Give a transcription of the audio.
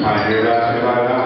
I hear that,